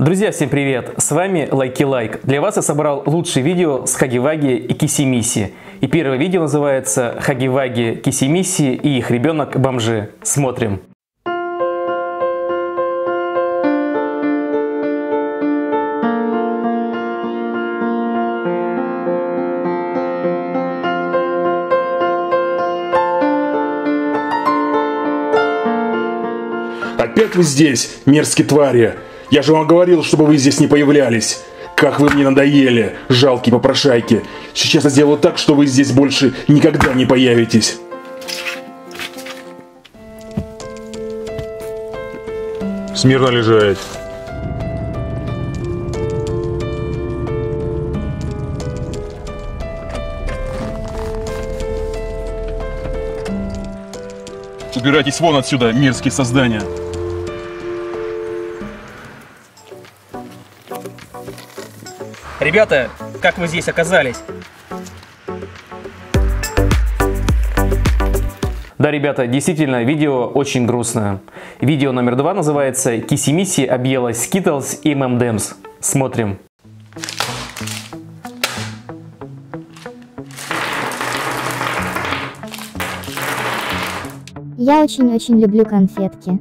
Друзья, всем привет! С вами Лайки Лайк. Для вас я собрал лучшие видео с Хагиваги и Кисимиси. И первое видео называется Хагиваги, Кисимиси и их ребенок бомжи. Смотрим. Опять вы здесь, мерзкие твари! Я же вам говорил, чтобы вы здесь не появлялись! Как вы мне надоели, жалкие попрошайки! Сейчас я сделаю так, что вы здесь больше никогда не появитесь! Смирно лежать. Убирайтесь вон отсюда, мерзкие создания. Ребята, как вы здесь оказались? Да, ребята, действительно, видео очень грустное. Видео номер два называется «Кисимиси объелась Skittles и M&M's». Смотрим. Я очень-очень люблю конфетки.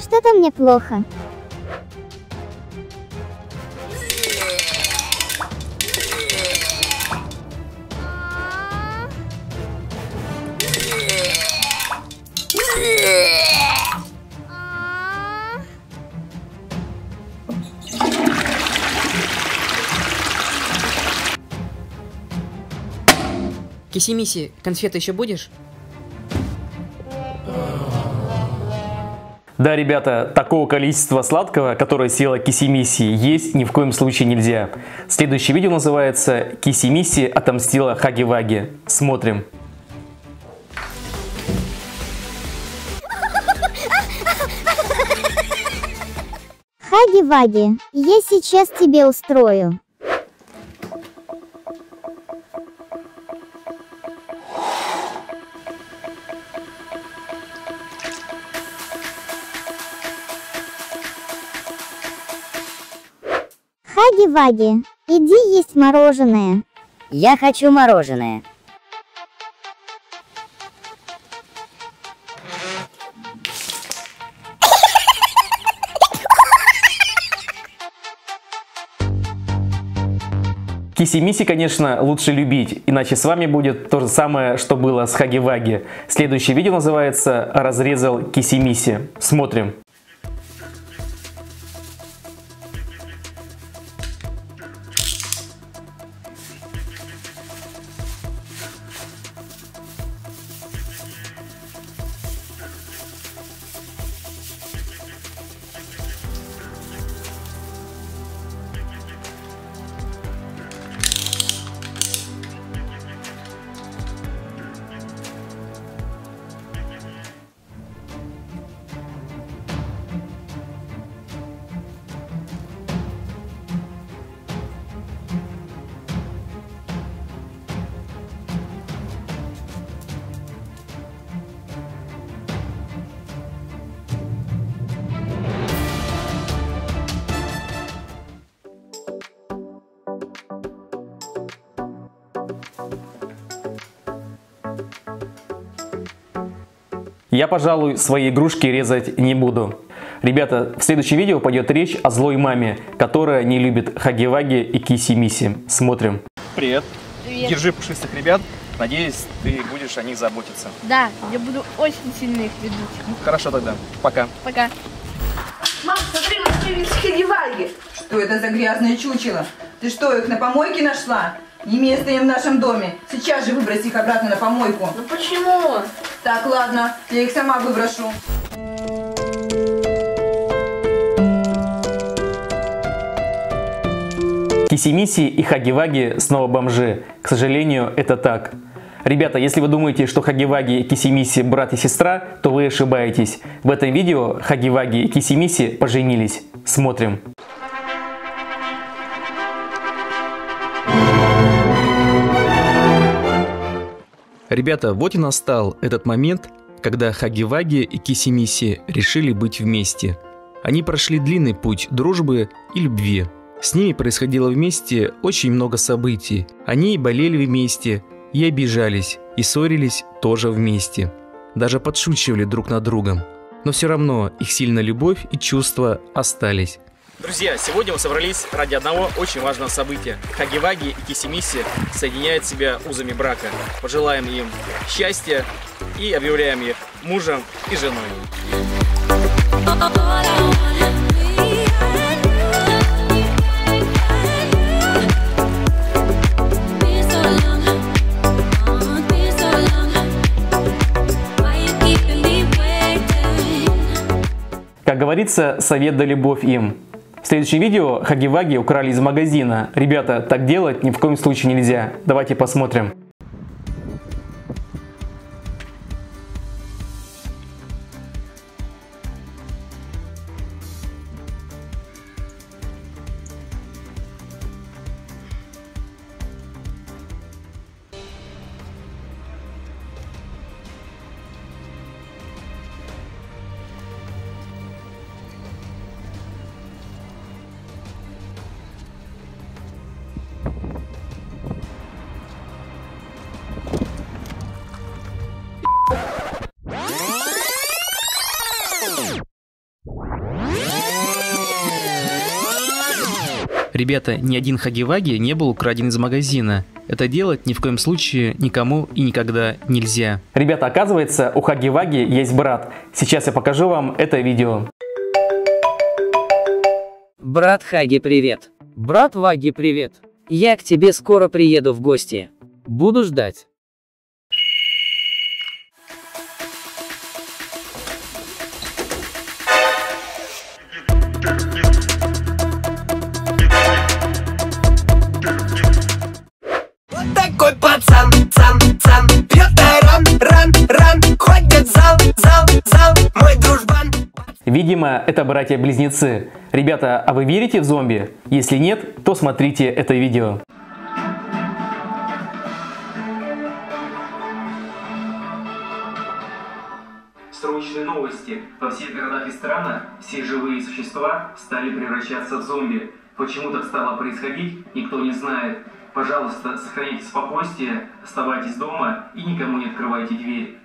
Что-то мне плохо. Киси-миси, конфеты еще будешь? Да, ребята, такого количества сладкого, которое съела Кисимиси, есть ни в коем случае нельзя. Следующее видео называется «Кисимиси отомстила Хаги-Ваги». Смотрим. Хаги-ваги, я сейчас тебе устрою. Хаги-ваги, иди есть мороженое. Я хочу мороженое. Кисимиси, конечно, лучше любить, иначе с вами будет то же самое, что было с Хаги-Ваги. Следующее видео называется «Разрезал Кисимиси». Смотрим. Я, пожалуй, свои игрушки резать не буду. Ребята, в следующем видео пойдет речь о злой маме, которая не любит Хаги-Ваги и Киси-Миси. Смотрим. Привет. Привет. Держи пушистых ребят. Надеюсь, ты будешь о них заботиться. Да, я буду очень сильно их любить. Ну, хорошо тогда. Пока. Пока. Мам, смотри, мы Хаги-Ваги. Что это за грязное чучело? Ты что, их на помойке нашла? Не место им в нашем доме. Сейчас же выброси их обратно на помойку. Ну почему? Так, ладно, я их сама выброшу. Кисимиси и Хаги-Ваги снова бомжи. К сожалению, это так. Ребята, если вы думаете, что Хагиваги и Кисимиси брат и сестра, то вы ошибаетесь. В этом видео Хагиваги и Кисимиси поженились. Смотрим. Ребята, вот и настал этот момент, когда Хаги-Ваги и Кисимиси решили быть вместе. Они прошли длинный путь дружбы и любви. С ними происходило вместе очень много событий. Они и болели вместе, и обижались, и ссорились тоже вместе. Даже подшучивали друг над другом. Но все равно их сильная любовь и чувства остались. Друзья, сегодня мы собрались ради одного очень важного события. Хагиваги и Кисимиси соединяют себя узами брака. Пожелаем им счастья и объявляем их мужем и женой. Как говорится, совет да любовь им. В следующем видео Хаги-Ваги украли из магазина. Ребята, так делать ни в коем случае нельзя. Давайте посмотрим. Ребята, ни один Хаги-Ваги не был украден из магазина. Это делать ни в коем случае никому и никогда нельзя. Ребята, оказывается, у Хаги-Ваги есть брат. Сейчас я покажу вам это видео. Брат Хаги, привет. Брат Ваги, привет. Я к тебе скоро приеду в гости. Буду ждать. Такой пацан, цан, цан Пьет ран, ран, ран Ходит зал, зал, зал Мой дружбан Видимо, это братья-близнецы. Ребята, а вы верите в зомби? Если нет, то смотрите это видео. Срочные новости. Во всех городах и странах все живые существа стали превращаться в зомби. Почему так стало происходить, никто не знает. Пожалуйста, сохраняйте спокойствие, оставайтесь дома и никому не открывайте дверь.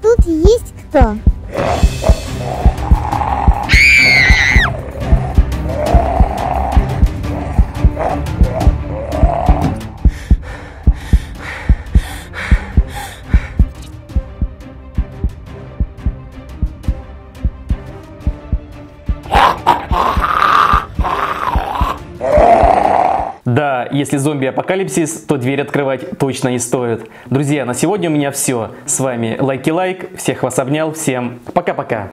Тут есть кто? Да, если зомби-апокалипсис, то дверь открывать точно не стоит. Друзья, на сегодня у меня все. С вами Лайки Лайк, всех вас обнял, всем пока-пока.